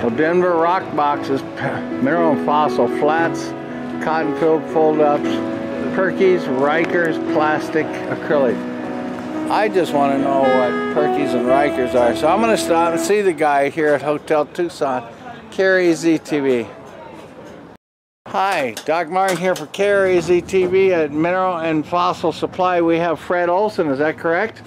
Well, Denver rock boxes, mineral and fossil, flats, cotton filled fold ups, perkies, Rikers, plastic, acrylic. I just want to know what perkies and Rikers are. So I'm going to stop and see the guy here at Hotel Tucson, KRAZ-TV. Hi, Doc Martin here for KRAZ-TV at Mineral and Fossil Supply. We have Fred Olsen, is that correct?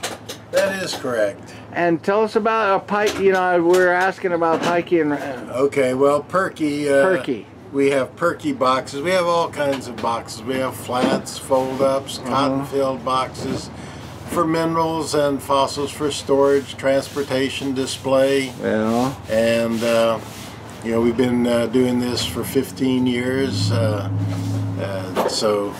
That is correct. And tell us about a pike, you know, we are asking about pikey and uh, Okay, well, Perky. Uh, Perky. We have Perky boxes. We have all kinds of boxes. We have flats, fold-ups, Uh-huh. cotton-filled boxes for minerals and fossils for storage, transportation, display, know, and uh, you know we've been uh, doing this for 15 years. Uh, uh, so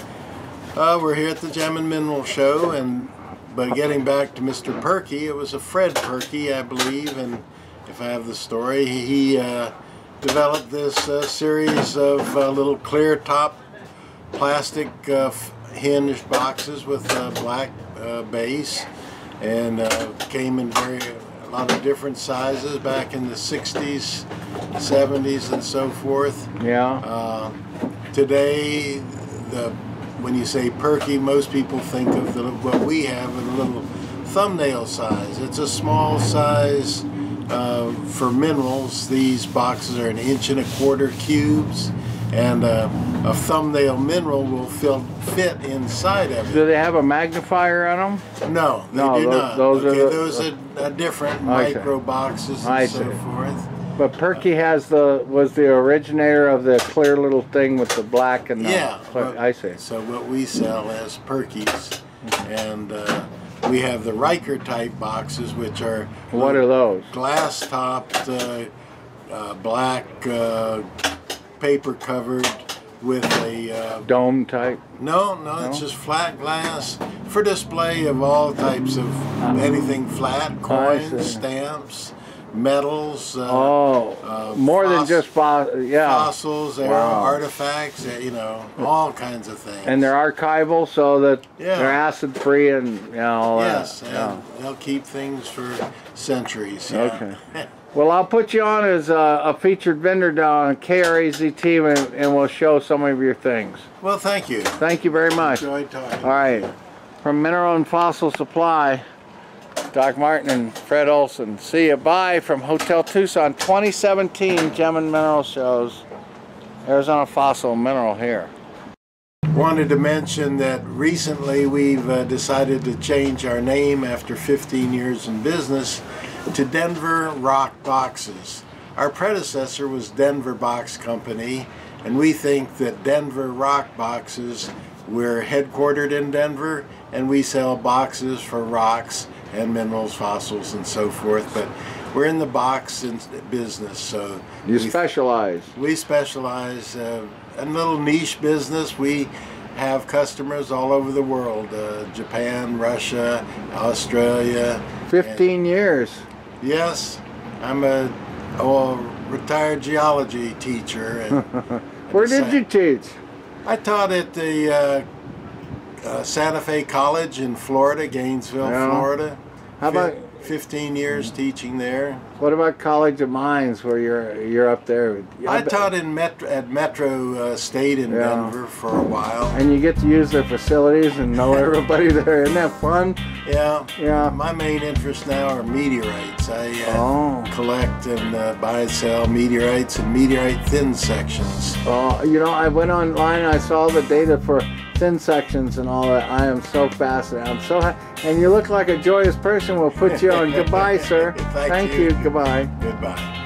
uh, we're here at the Gem and Mineral Show, and but getting back to Mr. Perky, it was a Fred Perky, I believe, and if I have the story, he uh, developed this uh, series of uh, little clear top plastic uh, hinged boxes with a black uh, base, and uh, came in very a lot of different sizes back in the 60s, 70s, and so forth. yeah. Uh, today, the when you say perky, most people think of the, what we have in a little thumbnail size. It's a small size uh, for minerals. These boxes are an inch and a quarter cubes, and uh, a thumbnail mineral will fill, fit inside of it. Do they have a magnifier on them? No, they No, do tho- not. those are the- those are, are different micro boxes and I so forth. But Perky has the was the originator of the clear little thing with the black and the. Yeah, clear- I see. So what we sell as Perkies, and uh, we have the Riker type boxes, which are What are those? glass topped, uh, uh, black, uh, paper covered with a uh, Dome type. no, no, it's just flat glass for display of all types of anything flat, coins, stamps, metals. Uh, Oh, uh, more than just fo- yeah. fossils, there Wow. are artifacts, uh, you know, all kinds of things. And they're archival, so that Yeah. they're acid free and you know. all that. Yes, Yeah. they'll keep things for centuries. Okay. Well, I'll put you on as a, a featured vendor down on KRAZ team, and, and we'll show some of your things. well, thank you. Thank you very much. Enjoyed talking. All right, from Mineral and Fossil Supply, Doc Martin and Fred Olsen. See you. Bye from Hotel Tucson 2017 Gem and Mineral Shows. Arizona Fossil Mineral here. Wanted to mention that recently we've uh, decided to change our name after 15 years in business to Denver Rock Boxes. Our predecessor was Denver Box Company, and we think that Denver Rock Boxes, we're headquartered in Denver, and we sell boxes for rocks and minerals, fossils, and so forth. But we're in the box in- business, so You we specialize. we specialize uh, in a little niche business. We have customers all over the world uh, Japan, Russia, Australia. 15 years. Yes, I'm a oh, retired geology teacher. And, Where did you teach? I taught at the uh, uh, Santa Fe College in Florida, Gainesville, Yeah. Florida. How about 15 years teaching there. what about College of Mines, where you're you're up there? I bet- taught in Metro, at Metro uh, State in Yeah. Denver for a while. And you get to use their facilities and know everybody there. Isn't that fun? Yeah. Yeah. My main interest now are meteorites. I uh, Oh. collect and uh, buy and sell meteorites and meteorite thin sections. Oh, you know, I went online. I saw the data for thin sections and all that. I am so fascinated. I'm so happy. And you look like a joyous person. We'll put you on. Goodbye, sir. Thank you. you. Goodbye. Goodbye.